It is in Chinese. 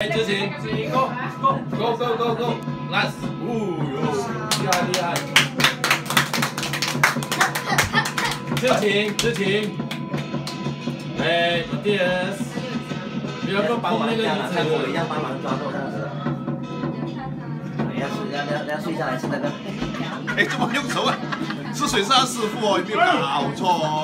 来执行，Go Go Go Go Go Go 来，呜哟，厉害厉害！执行执行，哎，Yes，你要不要我那个椅子？像我一样帮忙抓住这样子。要要要睡下来吃那个。哎，怎么用手啊？吃水是要师傅哦，你别搞错哦。